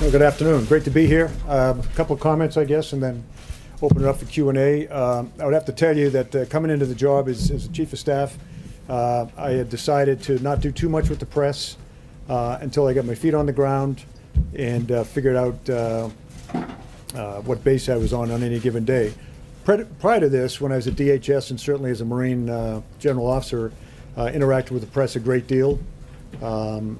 Well, Good afternoon. Great to be here. Um, A couple of comments, I guess, and then open it up for Q and A. Um, I would have to tell you that uh, coming into the job as, as the chief of staff, uh, I had decided to not do too much with the press uh, until I got my feet on the ground and uh, figured out uh, uh, what base I was on on any given day. Pri- Prior to this, when I was at DHS and certainly as a Marine uh, general officer, uh, interacted with the press a great deal. Um,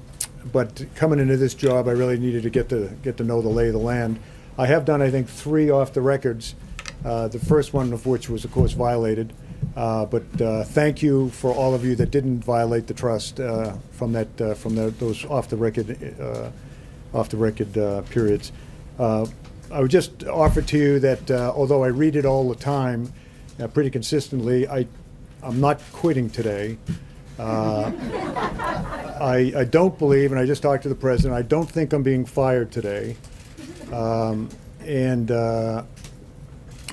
but coming into this job, I really needed to get to get to know the lay of the land. I have done, I think, three off the records. Uh, the first one of which was, of course, violated. Uh, but uh, thank you for all of you that didn't violate the trust uh, from that uh, from the, those off the record uh, off the record periods. I would just offer to you that although I read it all the time, pretty consistently, I I'm not quitting today. Uh, I, I don't believe, and I just talked to the president, I don't think I'm being fired today. Um, and uh,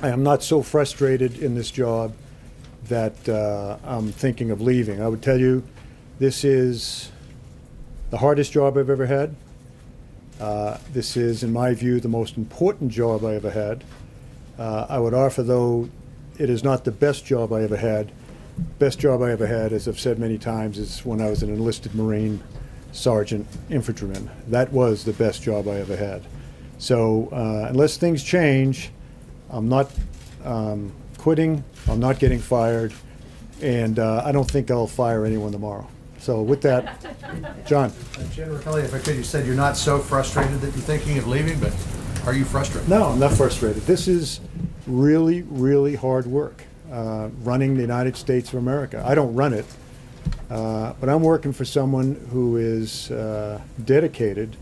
I am not so frustrated in this job that uh, I'm thinking of leaving. I would tell you, this is the hardest job I've ever had. Uh, this is, in my view, the most important job I ever had. Uh, I would offer, though, it is not the best job I ever had. Best job I ever had, as I've said many times, is when I was an enlisted Marine sergeant infantryman. That was the best job I ever had. So uh, unless things change, I'm not um, quitting. I'm not getting fired, and uh, I don't think I'll fire anyone tomorrow. So with that, John. Uh, General Kelly, if I could, you said you're not so frustrated that you're thinking of leaving, but are you frustrated? No, I'm not frustrated. This is really, really hard work, uh, running the United States of America. I don't run it, uh, but I'm working for someone who is uh, dedicated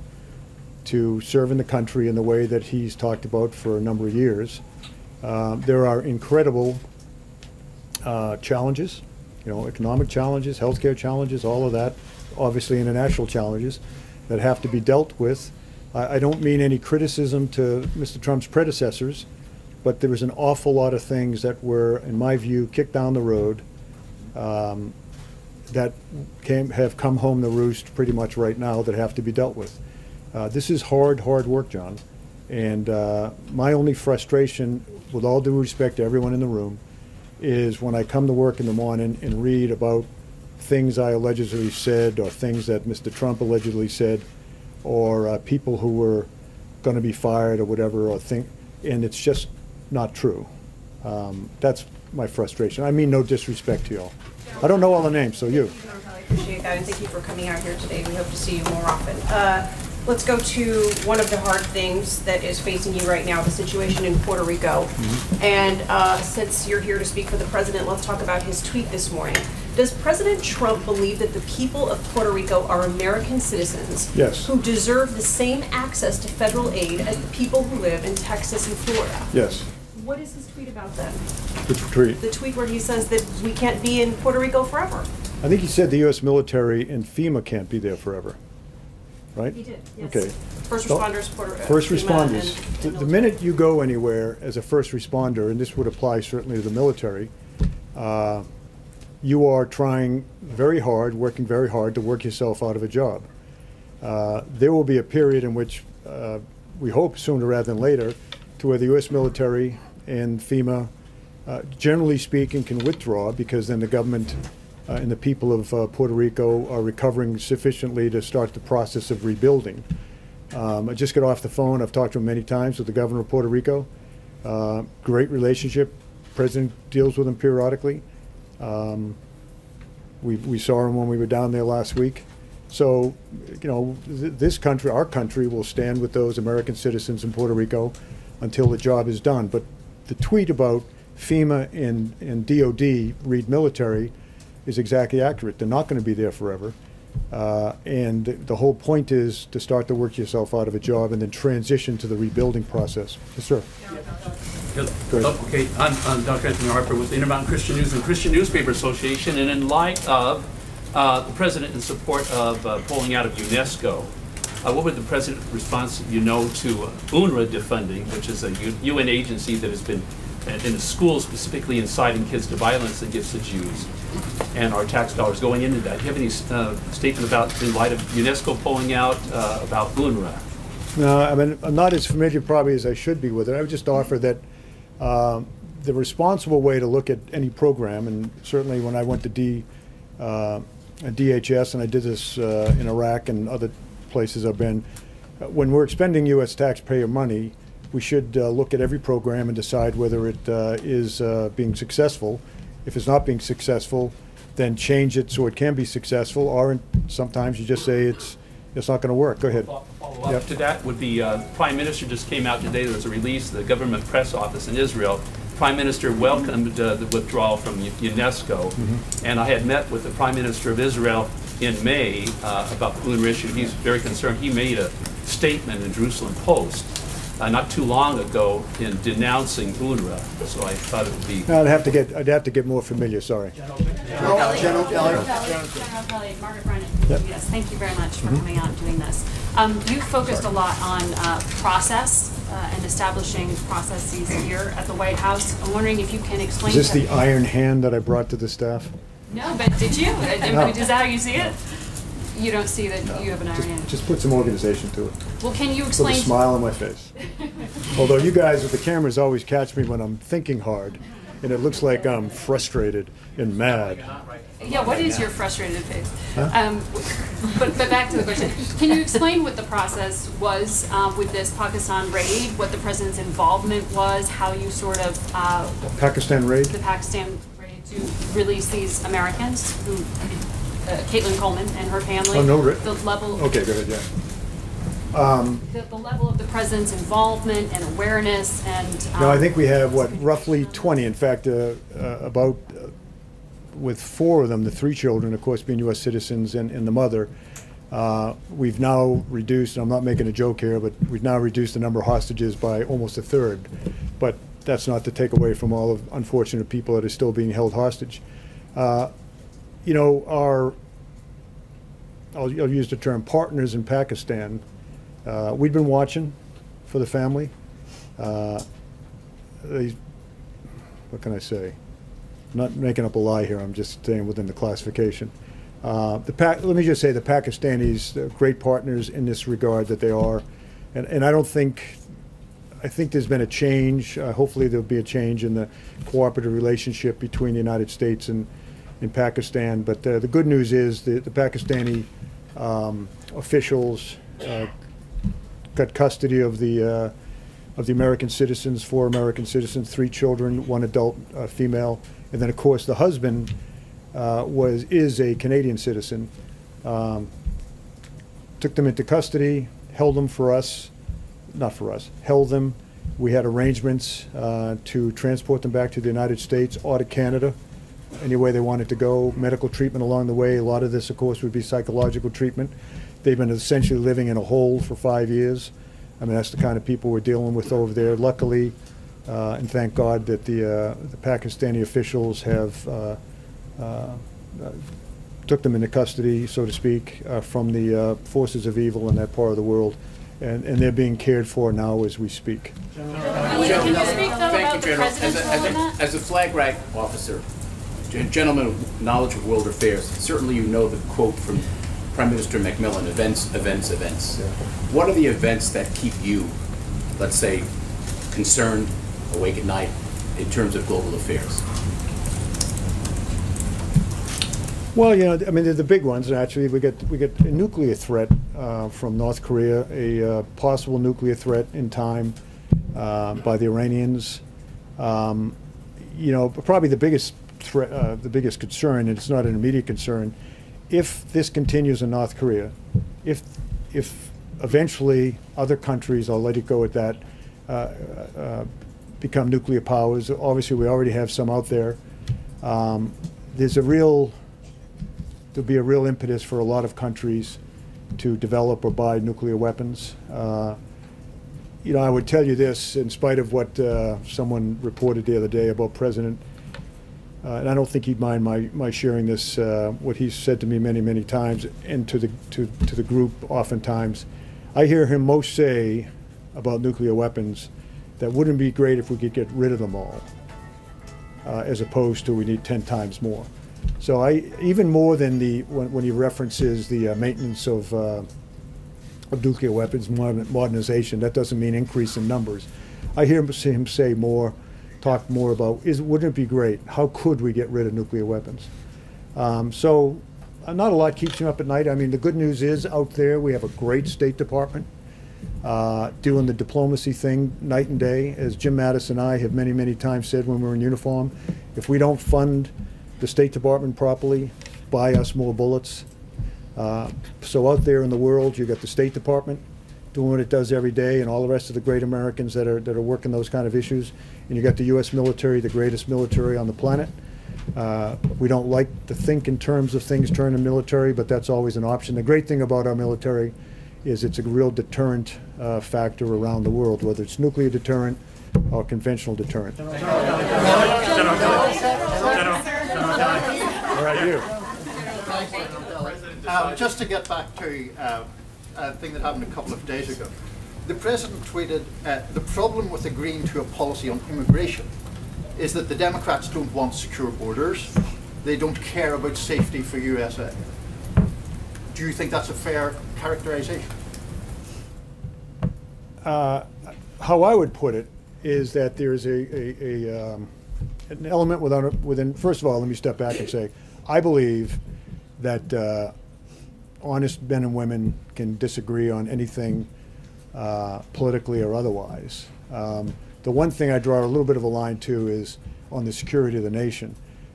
to serving the country in the way that he's talked about for a number of years. Uh, there are incredible uh, challenges, you know, economic challenges, healthcare challenges, all of that, obviously international challenges that have to be dealt with. I, I don't mean any criticism to Mr. Trump's predecessors, but there was an awful lot of things that were, in my view, kicked down the road um, that came, have come home to roost pretty much right now that have to be dealt with. Uh, this is hard, hard work, John. And uh, my only frustration, with all due respect to everyone in the room, is when I come to work in the morning and read about things I allegedly said or things that Mr. Trump allegedly said or uh, people who were going to be fired or whatever or think, and it's just not true. Um, that's my frustration. I mean no disrespect to y'all. I don't know all the names, so you. I really appreciate that, and thank you for coming out here today. We hope to see you more often. Uh, Let's go to one of the hard things that is facing you right now, the situation in Puerto Rico. Mm-hmm. And uh, since you're here to speak for the president, let's talk about his tweet this morning. Does President Trump believe that the people of Puerto Rico are American citizens? Yes. Who deserve the same access to federal aid as the people who live in Texas and Florida? Yes. What is his tweet about then? Which tweet? The tweet where he says that we can't be in Puerto Rico forever. I think he said the U.S. military and FEMA can't be there forever, right? He did, yes. Okay. First responders, Puerto. uh, First FEMA responders. and- The- and The minute you go anywhere as a first responder, and this would apply certainly to the military, uh, you are trying very hard, working very hard to work yourself out of a job. Uh, There will be a period in which, uh, we hope sooner rather than later, to where the U.S. military and FEMA, uh, generally speaking, can withdraw because then the government uh, and the people of uh, Puerto Rico are recovering sufficiently to start the process of rebuilding. Um, I just got off the phone. I've talked to him many times with the governor of Puerto Rico. Uh, great relationship. President deals with him periodically. Um, we, we saw him when we were down there last week. So, you know, th- this country, our country, will stand with those American citizens in Puerto Rico until the job is done. But the tweet about FEMA and, and DOD, read military, is exactly accurate. They're not going to be there forever. Uh, and the whole point is to start to work yourself out of a job and then transition to the rebuilding process. Yes, sir. Oh, Okay, I'm, I'm Dr. Anthony Harper with the Intermountain Christian News and Christian Newspaper Association, and in light of uh, the president in support of uh, pulling out of UNESCO, uh, what would the president's response, you know, to UNRWA defunding, which is a U- UN agency that has been uh, in schools specifically inciting kids to violence against the Jews, and our tax dollars going into that? Do you have any uh, statement about, in light of UNESCO pulling out, uh, about UNRWA? No, I mean, I'm not as familiar probably as I should be with it. I would just offer that um, the responsible way to look at any program, and certainly when I went to D, uh, DHS, and I did this uh, in Iraq and other places I've been, uh, when we're expending U.S. taxpayer money, we should uh, look at every program and decide whether it uh, is uh, being successful. If it's not being successful, then change it so it can be successful, or sometimes you just say it's, it's not going to work. Go ahead. Follow Yep. up to that would be, uh, Prime Minister just came out today, there was a release, the government press office in Israel. Prime Minister welcomed uh, the withdrawal from UNESCO. Mm-hmm. And I had met with the Prime Minister of Israel in May uh, about the UNRWA issue. He's very concerned. He made a statement in Jerusalem Post uh, not too long ago in denouncing UNRWA. So I thought it would be No, I'd have to get, I'd have to get more familiar, sorry. General General Kelly. General Kelly, Margaret Brennan. Yep. Yes, thank you very much for coming out and doing this. Um, You focused a lot on uh, process uh, and establishing processes here at the White House. I'm wondering if you can explain. Is this to- the iron hand that I brought to the staff? No, but did you? I- I No. Is that how you see it? You don't see that you have an iron Just- hand? Just put some organization to it. Well, can you Put a explain? smile on my face. Although you guys with the cameras always catch me when I'm thinking hard, and it looks like I'm frustrated and mad. Yeah, what is your frustrated face? Um, But, but back to the question. Can you explain what the process was uh, with this Pakistan raid, what the president's involvement was, how you sort of, uh, Pakistan raid? the Pakistan raid to release these Americans who, uh, Caitlin Coleman and her family? Oh, no, re- The level. Okay, go ahead, yeah. The, the level of the president's involvement and awareness and. No, I um, think we have, what, roughly 20, in fact, uh, uh, about, uh, with four of them, the three children, of course, being U.S. citizens and and the mother, uh, we've now reduced, and I'm not making a joke here, but we've now reduced the number of hostages by almost a third. But that's not to take away from all of unfortunate people that are still being held hostage. Uh, You know, our, I'll I'll use the term partners in Pakistan, uh, we've been watching for the family. Uh, they, what can I say? I'm not making up a lie here. I'm just staying within the classification. Uh, the pa- let me just say the Pakistanis, they're great partners in this regard that they are, and and I don't think. I think there's been a change. Uh, hopefully, there'll be a change in the cooperative relationship between the United States and, and Pakistan. But uh, the good news is the, the Pakistani um, officials uh, got custody of the uh, of the American citizens, four American citizens, three children, one adult uh, female, and then of course the husband uh, was is a Canadian citizen. Um, took them into custody, held them for us, not for us, held them. We had arrangements uh, to transport them back to the United States or to Canada, any way they wanted to go. Medical treatment along the way. A lot of this, of course, would be psychological treatment. They've been essentially living in a hole for five years. I mean, that's the kind of people we're dealing with over there. Luckily, uh, and thank God that the, uh, the Pakistani officials have uh, uh, took them into custody, so to speak, uh, from the uh, forces of evil in that part of the world, and, and they're being cared for now as we speak. Can you speak though Thank about you, the General. As president's a, role as a, that? as a flag rag officer, a gentleman with knowledge of world affairs, certainly you know the quote from Prime Minister Macmillan, events, events, events. Yeah. What are the events that keep you, let's say, concerned, awake at night, in terms of global affairs? Well, you know, I mean, they're the big ones, actually. We get, we get a nuclear threat uh, from North Korea, a uh, possible nuclear threat in time uh, by the Iranians. Um, You know, probably the biggest threat, uh, the biggest concern, and it's not an immediate concern, if this continues in North Korea, if, if eventually other countries, I'll let it go at that, uh, uh, become nuclear powers, obviously, we already have some out there. Um, There's a real, there'll be a real impetus for a lot of countries to develop or buy nuclear weapons. Uh, You know, I would tell you this, in spite of what uh, someone reported the other day about President, uh, and I don't think he'd mind my, my sharing this, uh, what he's said to me many, many times, and to the, to, to the group oftentimes. I hear him most say about nuclear weapons that wouldn't be great if we could get rid of them all uh, as opposed to we need 10 times more. So I, even more than the, when, when he references the uh, maintenance of, uh, of nuclear weapons modernization. That doesn't mean increase in numbers. I hear him, say more, talk more about, is, wouldn't it be great? How could we get rid of nuclear weapons? Um, so, uh, not a lot keeps him up at night. I mean, the good news is out there, we have a great State Department uh, doing the diplomacy thing night and day. As Jim Mattis and I have many, many times said when we were in uniform, if we don't fund the State Department properly, buy us more bullets. Uh, So out there in the world, you got the State Department doing what it does every day, and all the rest of the great Americans that are, that are working those kind of issues. And you got the U.S. military, the greatest military on the planet. Uh, We don't like to think in terms of things turning military, but that's always an option. The great thing about our military is it's a real deterrent uh, factor around the world, whether it's nuclear deterrent or conventional deterrent. All right, you. Um, just to get back to uh, a thing that happened a couple of days ago. The president tweeted, uh, the problem with agreeing to a policy on immigration is that the Democrats don't want secure borders. They don't care about safety for USA. Do you think that's a fair characterization? Uh, How I would put it is that there's a, a, a, um, an element within, within, first of all, let me step back and say, I believe that uh, honest men and women can disagree on anything uh, politically or otherwise. Um, The one thing I draw a little bit of a line to is on the security of the nation.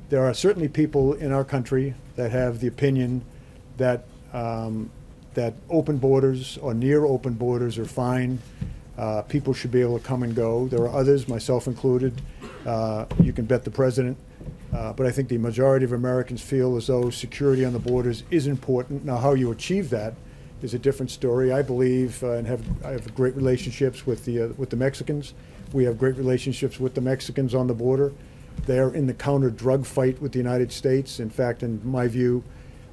There are certainly people in our country that have the opinion that, um, that open borders or near open borders are fine. Uh, People should be able to come and go. There are others, myself included, uh, you can bet the president. Uh, But I think the majority of Americans feel as though security on the borders is important. Now, how you achieve that is a different story. I believe uh, and have, I have great relationships with the, uh, with the Mexicans. We have great relationships with the Mexicans on the border. They're in the counter-drug fight with the United States. In fact, in my view,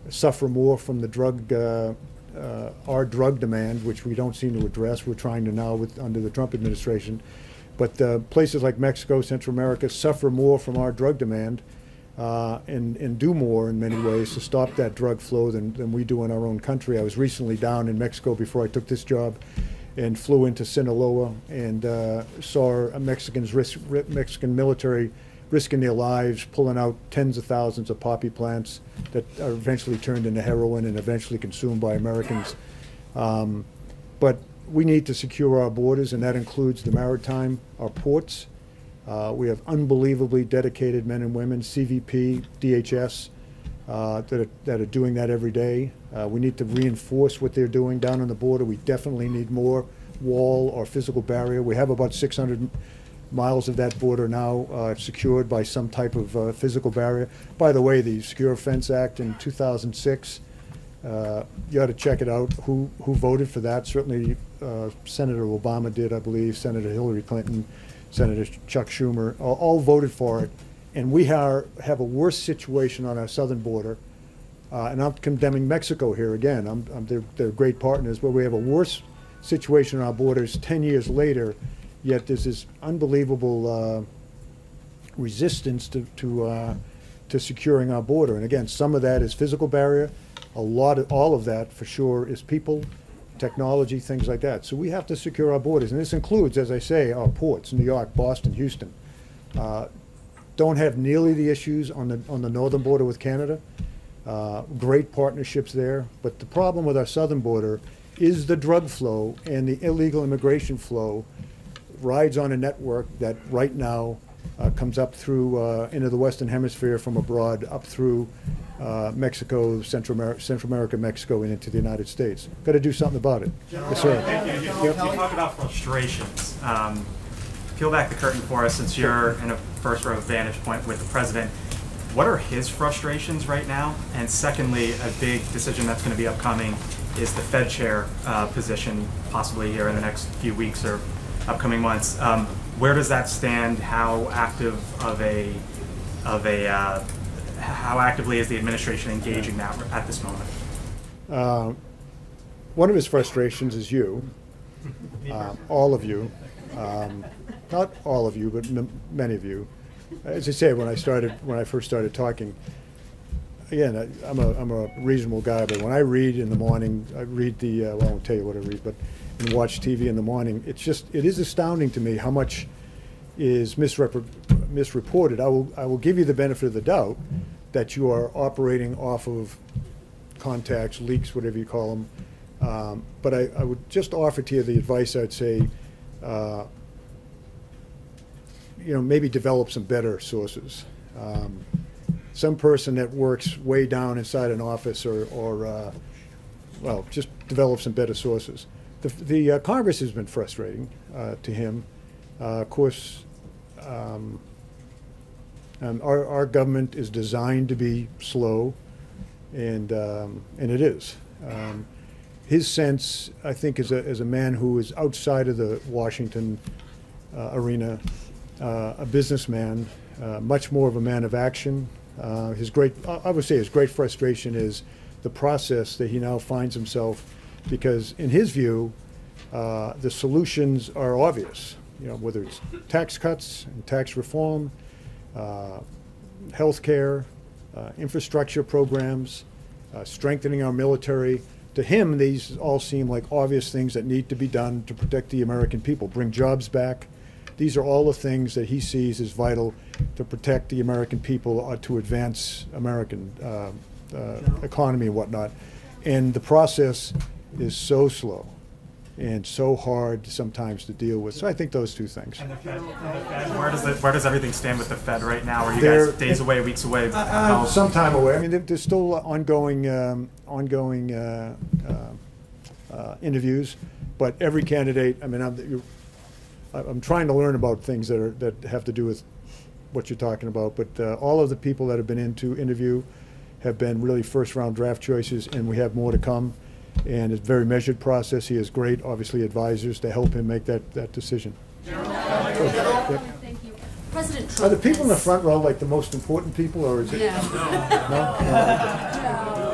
suffer more from the drug, uh, uh, our drug demand, which we don't seem to address. We're trying to now with, under the Trump administration. But uh, places like Mexico, Central America suffer more from our drug demand uh, and, and do more in many ways to stop that drug flow than, than we do in our own country. I was recently down in Mexico before I took this job and flew into Sinaloa and uh, saw Mexicans risk, Mexican military risking their lives, pulling out tens of thousands of poppy plants that are eventually turned into heroin and eventually consumed by Americans. Um, but we need to secure our borders, and that includes the maritime, our ports. Uh, we have unbelievably dedicated men and women, CBP, DHS, uh, that are, that are doing that every day. Uh, we need to reinforce what they're doing down on the border. We definitely need more wall or physical barrier. We have about 600 miles of that border now uh, secured by some type of uh, physical barrier. By the way, the Secure Fence Act in 2006, uh, you ought to check it out. Who, who voted for that? Certainly uh, Senator Obama did, I believe, Senator Hillary Clinton, Senator Chuck Schumer, all, all voted for it. And we are, have a worse situation on our southern border. Uh, and I'm condemning Mexico here again. I'm, I'm, they're, they're great partners, but we have a worse situation on our borders 10 years later, yet there's this unbelievable uh, resistance to, to, uh, to securing our border. And again, some of that is physical barrier. A lot of, all of that for sure is people, technology, things like that. So we have to secure our borders. And this includes, as I say, our ports, New York, Boston, Houston. Uh, don't have nearly the issues on the, on the northern border with Canada. Uh, Great partnerships there. But the problem with our southern border is the drug flow and the illegal immigration flow rides on a network that right now uh, comes up through, uh, into the Western Hemisphere from abroad, up through uh, Mexico, Central America, Central America, Mexico, and into the United States. Got to do something about it. Yes, sir. You, you- you talk about frustrations. Um, Peel back the curtain for us, since you're in a first row vantage point with the president. What are his frustrations right now? And secondly, a big decision that's going to be upcoming is the Fed chair uh, position, possibly here in the next few weeks or upcoming months. Um, Where does that stand? How active of a, of a, uh, how actively is the administration engaging that at this moment? Uh, One of his frustrations is you, uh, all of you, um, not all of you, but m- many of you. As I say, when I started, when I first started talking, again, I- I'm a, I'm a reasonable guy, but when I read in the morning, I read the, uh, well, I won't tell you what I read, but, and watch TV in the morning, it's just, it is astounding to me how much is misrepre- misreported. I will, I will give you the benefit of the doubt that you are operating off of contacts, leaks, whatever you call them. Um, But I, I would just offer to you the advice, I'd say, uh, you know, maybe develop some better sources. Um, Some person that works way down inside an office or, or, uh, well, just develop some better sources. The, the uh, Congress has been frustrating uh, to him. Uh, Of course, um, um, our, our government is designed to be slow, and, um, and it is. Um, his sense, I think, as a, as a man who is outside of the Washington uh, arena, uh, a businessman, uh, much more of a man of action. Uh, his great, I would say, his great frustration is the process that he now finds himself, because in his view, uh, the solutions are obvious. You know, whether it's tax cuts and tax reform, uh, healthcare, uh, infrastructure programs, uh, strengthening our military. To him, these all seem like obvious things that need to be done to protect the American people, bring jobs back. These are all the things that he sees as vital to protect the American people, uh, to advance American uh, uh, economy and whatnot. And the process is so slow and so hard sometimes to deal with. So I think those two things. And the Fed, and the Fed, where does the, where does everything stand with the Fed right now? Are you They're- guys days away, weeks away? Uh, How- Some time away. I mean, there's still ongoing, um, ongoing uh, uh, uh, interviews, but every candidate, I mean, I'm, I'm trying to learn about things that are, that have to do with what you're talking about, but uh, all of the people that have been into interview have been really first-round draft choices, and we have more to come. And it's a very measured process. He has great, obviously, advisors to help him make that, that decision. Yep. Thank you. President Are the people in the has- front row like the most important people, or is it? No. No? No?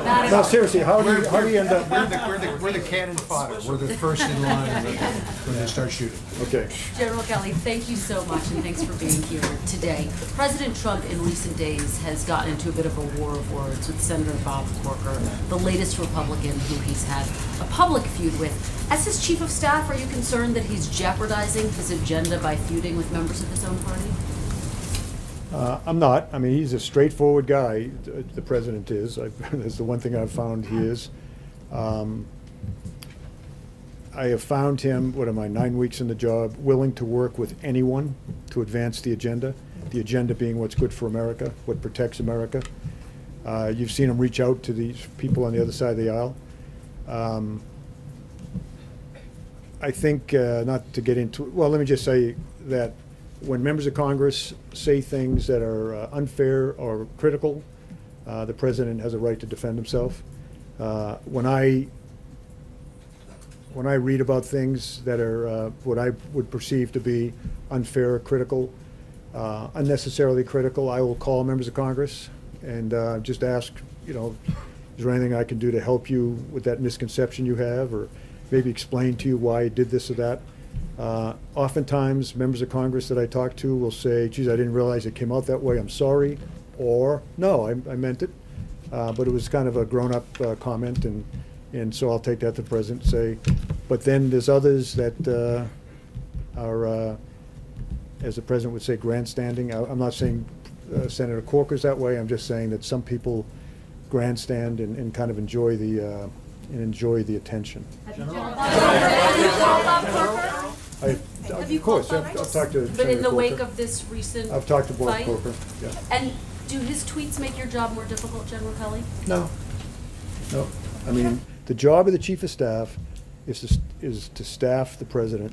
Not at No, all. seriously, how do you, how do you end up? We're the, we're the, we're the cannon fodder. We're the first in line when they start shooting. Okay. General Kelly, thank you so much, and thanks for being here today. President Trump, in recent days, has gotten into a bit of a war of words with Senator Bob Corker, the latest Republican who he's had a public feud with. As his chief of staff, are you concerned that he's jeopardizing his agenda by feuding with members of his own party? Uh, I'm not. I mean, he's a straightforward guy, th- the president is. I've- That's the one thing I've found he is. Um, I have found him, what am I, nine weeks in the job, willing to work with anyone to advance the agenda. The agenda being what's good for America, what protects America. Uh, You've seen him reach out to these people on the other side of the aisle. Um, I think, uh, not to get into, well, let me just say that when members of Congress say things that are uh, unfair or critical, uh, the president has a right to defend himself. Uh, When I, when I read about things that are uh, what I would perceive to be unfair, critical, uh, unnecessarily critical, I will call members of Congress and uh, just ask, you know, is there anything I can do to help you with that misconception you have, or maybe explain to you why I did this or that? Uh, Oftentimes, members of Congress that I talk to will say, geez, I didn't realize it came out that way, I'm sorry, or, no, I I meant it. Uh, But it was kind of a grown-up uh, comment, and, and so I'll take that to the president and say, but then there's others that uh, are, uh, as the president would say, grandstanding. I- I'm not saying uh, Senator Corker's that way, I'm just saying that some people grandstand and, and kind of enjoy the, uh, and enjoy the attention. I, Have you of course, called I've, I've talked to But in Senator the wake Corker. of this recent I've talked to Bob fight? Corker, yeah. And do his tweets make your job more difficult, General Kelly? No, no. I mean, the job of the chief of staff is to, is to staff the president,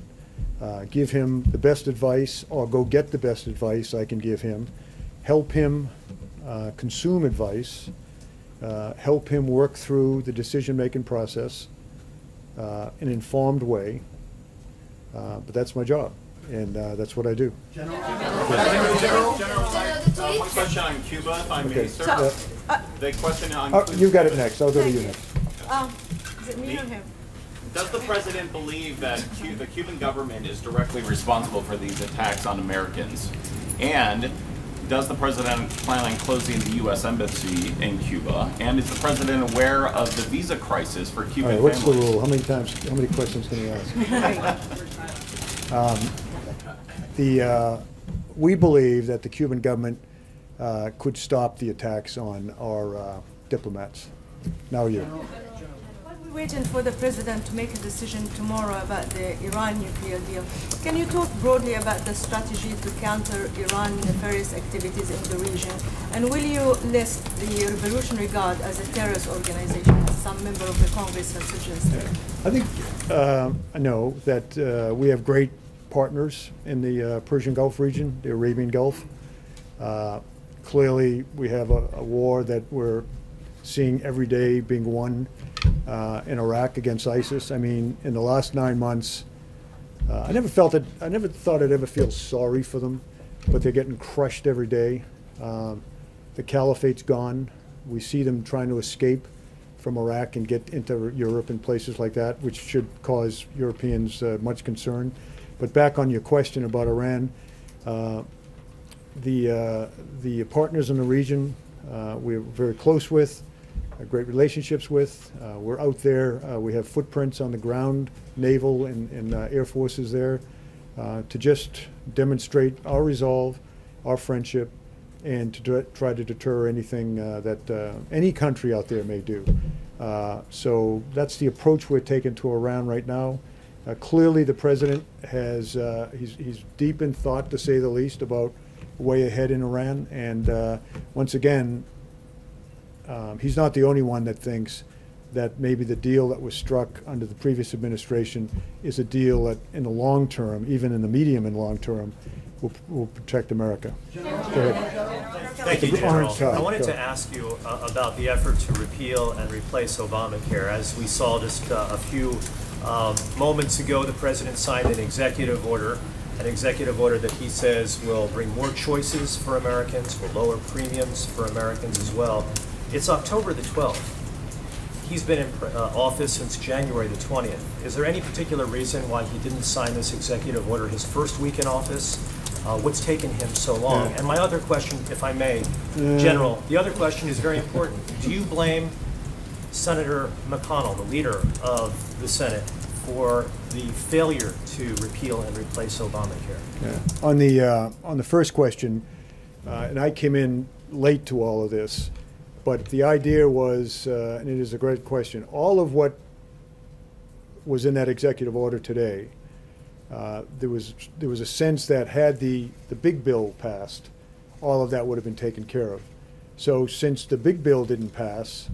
uh, give him the best advice, or go get the best advice I can give him, help him uh, consume advice, uh, help him work through the decision-making process uh, in an informed way. Uh, But that's my job, and uh, that's what I do. General, General, One question on Cuba, if I may, Okay. sir. Uh, The question on. oh, You got it next, I'll go to you next. Um, is it me or him? Does the president believe that Cu- the Cuban government is directly responsible for these attacks on Americans? And does the president plan on closing the U.S. embassy in Cuba? And is the president aware of the visa crisis for All Cuban right, what's the families? rule? How many times, how many questions can you ask? Um, The, uh, we believe that the Cuban government uh, could stop the attacks on our uh, diplomats. Now you. We're waiting for the president to make a decision tomorrow about the Iran nuclear deal. Can you talk broadly about the strategy to counter Iran nefarious activities in the region? And will you list the Revolutionary Guard as a terrorist organization, as some member of the Congress has suggested? I think, uh, I know that uh, we have great partners in the uh, Persian Gulf region, the Arabian Gulf. Uh, Clearly, we have a a war that we're seeing every day being won uh, in Iraq against ISIS. I mean, in the last nine months, uh, I never felt it, I never thought I'd ever feel sorry for them, but they're getting crushed every day. Um, The caliphate's gone. We see them trying to escape from Iraq and get into Europe and places like that, which should cause Europeans uh, much concern. But back on your question about Iran, uh, the, uh, the partners in the region, uh, we're very close with, have great relationships with. Uh, We're out there, uh, we have footprints on the ground, naval and, and uh, air forces there, uh, to just demonstrate our resolve, our friendship, and to try- try to deter anything uh, that uh, any country out there may do. Uh, So that's the approach we're taking to Iran right now. Uh, Clearly, the president has, uh, he's, he's deep in thought, to say the least, about way ahead in Iran. And uh, once again, um, he's not the only one that thinks that maybe the deal that was struck under the previous administration is a deal that, in the long term, even in the medium and long term, will, will protect America. Go ahead. Thank you, General. I wanted to ask you uh, about the effort to repeal and replace Obamacare. As we saw just uh, a few um, moments ago, the president signed an executive order, an executive order that he says will bring more choices for Americans, will lower premiums for Americans as well. It's October the 12th. He's been in uh, office since January the 20th. Is there any particular reason why he didn't sign this executive order his first week in office? Uh, What's taken him so long? Yeah. And my other question, if I may, Uh, General, the other question is very important. Do you blame Senator McConnell, the leader of the Senate, for the failure to repeal and replace Obamacare? Yeah. On the, uh, on the first question, uh, and I came in late to all of this, but the idea was, uh, and it is a great question, all of what was in that executive order today, uh, there was, there was a sense that had the, the big bill passed, all of that would have been taken care of. So since the big bill didn't pass,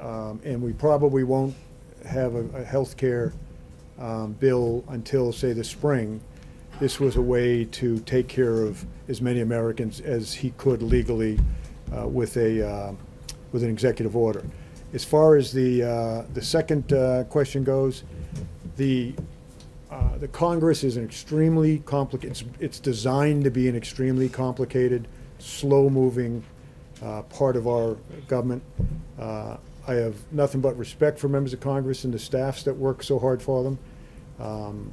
um, and we probably won't have a, a healthcare um, bill until, say, the spring, this was a way to take care of as many Americans as he could legally uh, with a, uh, with an executive order. As far as the, uh, the second uh, question goes, the, uh, the Congress is an extremely complicated, it's, it's designed to be an extremely complicated, slow-moving uh, part of our government. Uh, I have nothing but respect for members of Congress and the staffs that work so hard for them. Um,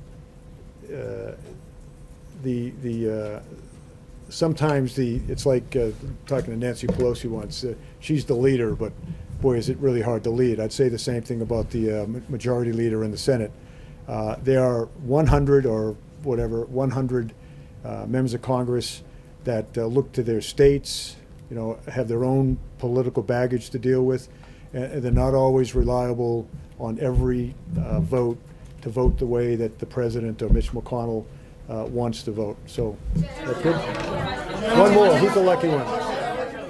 uh, The, the, uh, sometimes the, it's like uh, talking to Nancy Pelosi once, uh, she's the leader, but boy, is it really hard to lead. I'd say the same thing about the uh, majority leader in the Senate. Uh, There are 100 or whatever, 100 uh, members of Congress that uh, look to their states, you know, have their own political baggage to deal with, and they're not always reliable on every vote to vote the way that the president or Mitch McConnell uh, wants to vote. So. One more, who's the lucky one?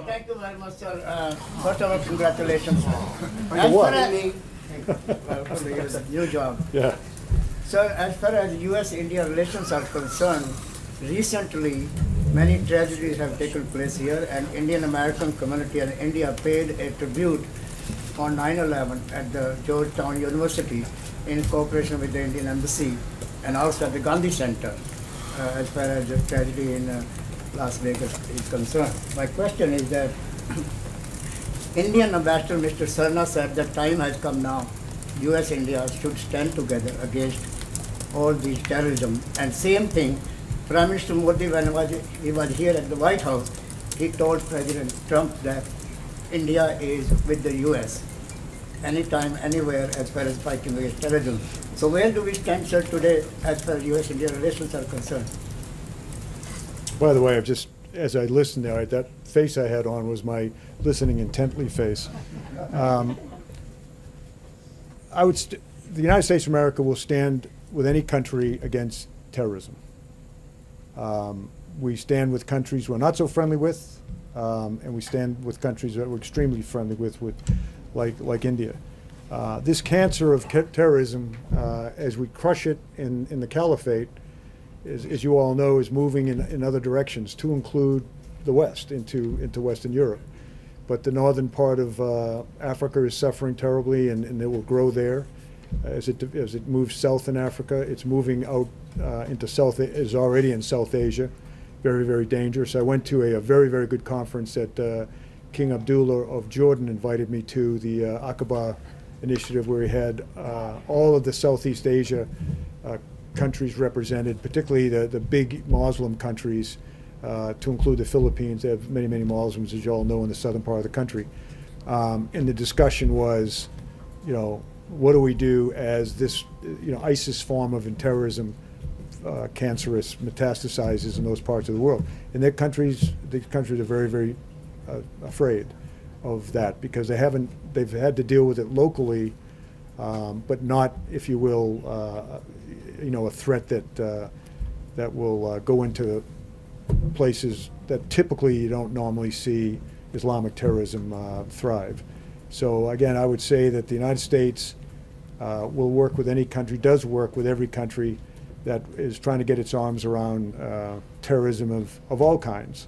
Thank you very much, sir. Uh, First of all, congratulations. As what? far as- Well, for your New job. Yeah. So as far as US-India relations are concerned, recently, many tragedies have taken place here and Indian American community and India paid a tribute on 9/11 at the Georgetown University in cooperation with the Indian Embassy and also at the Gandhi Center, uh, as far as the tragedy in uh, Las Vegas is concerned. My question is that Indian Ambassador Mr. Sarna said that time has come now. US India should stand together against all these terrorism. And same thing, Prime Minister Modi, when was, he was here at the White House, he told President Trump that India is with the US anytime, anywhere as far as fighting against terrorism. So where do we stand, sir, today as far as US-India relations are concerned? By the way, I've just, as I listened there, that face I had on was my listening intently face. Um, I would, the United States of America will stand with any country against terrorism. Um, we stand with countries we're not so friendly with, um, and we stand with countries that we're extremely friendly with, with like, like India. Uh, this cancer of terrorism, uh, as we crush it in, in the caliphate, as, as you all know, is moving in, in other directions to include the West, into, into Western Europe. But the northern part of uh, Africa is suffering terribly, and, and it will grow there. As it, as it moves south in Africa, it's moving out uh, into South, is already in South Asia. Very, very dangerous. I went to a, a very, very good conference at uh, King Abdullah of Jordan invited me to, the uh, Aqaba initiative, where he had uh, all of the Southeast Asia uh, countries represented, particularly the, the big Muslim countries, uh, to include the Philippines. They have many, many Muslims, as you all know, in the southern part of the country. Um, and the discussion was, you know, what do we do as this, you know, ISIS form of terrorism, uh, cancerous metastasizes in those parts of the world? And their countries, the countries are very, very uh, afraid of that because they haven't, they've had to deal with it locally, um, but not, if you will, uh, you know, a threat that uh, that will uh, go into places that typically you don't normally see Islamic terrorism uh, thrive. So again, I would say that the United States uh, will work with any country, does work with every country that is trying to get its arms around uh, terrorism of, of all kinds.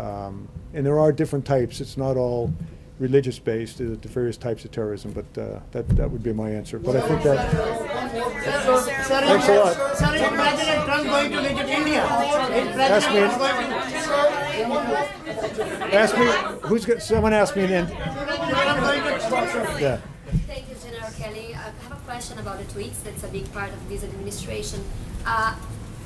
Um, and there are different types. It's not all religious based, the various types of terrorism, but uh, that, that would be my answer. But I think that. Thanks a lot. Sir, is President Trump going to visit India? Ask me, President Trump going to? ask me, who's, got- someone asked me, and, yeah. Thank you, General Kelly. I have a question about the tweets. That's a big part of this administration. Uh,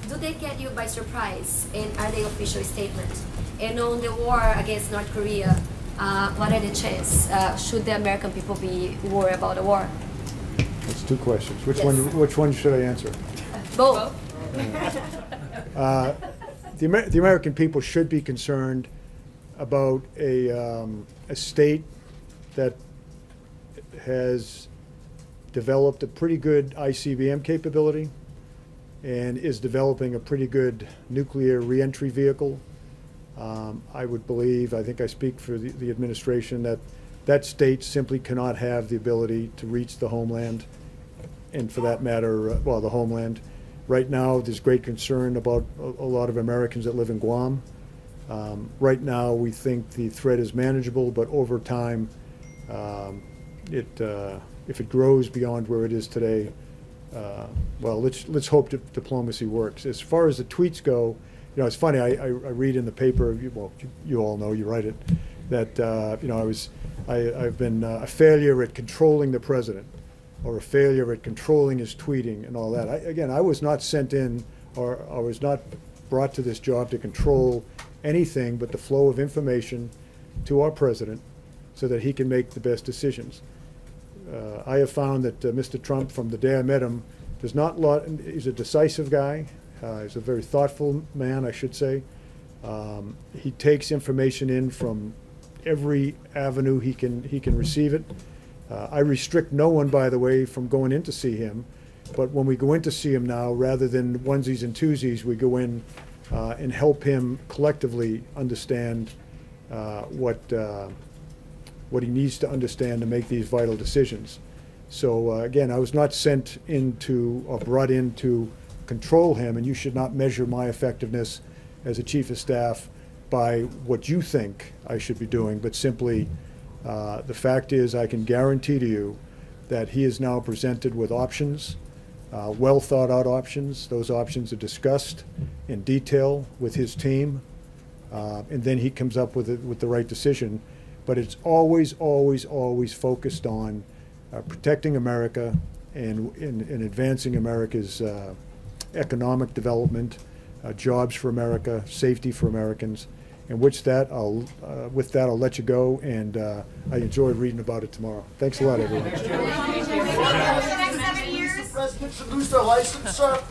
do they get you by surprise, and are they official statements? And on the war against North Korea, uh, what are the chances? Uh, should the American people be worried about the war? That's two questions. Which Yes. one, which one should I answer? Both. Uh, The Amer- the American people should be concerned about a, um, a state that has developed a pretty good ICBM capability and is developing a pretty good nuclear reentry vehicle. Um, I would believe, I think I speak for the, the administration, that that state simply cannot have the ability to reach the homeland, and for that matter, uh, well, the homeland. Right now, there's great concern about a, a lot of Americans that live in Guam. Um, right now, we think the threat is manageable, but over time, um, it, uh, if it grows beyond where it is today, uh, well, let's, let's hope dip- diplomacy works. As far as the tweets go, you know, it's funny, I, I, I read in the paper, you- well, you, you all know, you write it, that, uh, you know, I was, I, I've been uh, a failure at controlling the president, or a failure at controlling his tweeting and all that. I, again, I was not sent in, or I was not brought to this job to control anything but the flow of information to our president so that he can make the best decisions. Uh, I have found that uh, Mr. Trump, from the day I met him, does not lot, he's a decisive guy. Uh, he's a very thoughtful man, I should say. Um, he takes information in from every avenue he can, he can receive it. Uh, I restrict no one, by the way, from going in to see him. But when we go in to see him now, rather than onesies and twosies, we go in uh, and help him collectively understand uh, what, what he needs to understand to make these vital decisions. So uh, again, I was not sent into or brought in to control him, and you should not measure my effectiveness as a chief of staff by what you think I should be doing, but simply uh, the fact is, I can guarantee to you that he is now presented with options, uh, well thought out options. Those options are discussed in detail with his team, uh, and then he comes up with it, with the right decision. But it's always, always, always focused on uh, protecting America and, and, and advancing America's uh, economic development, uh, jobs for America, safety for Americans, And which that, I'll, uh, with that, I'll let you go, and uh, I enjoyed reading about it tomorrow. Thanks a lot, everyone. President should lose their license, sir?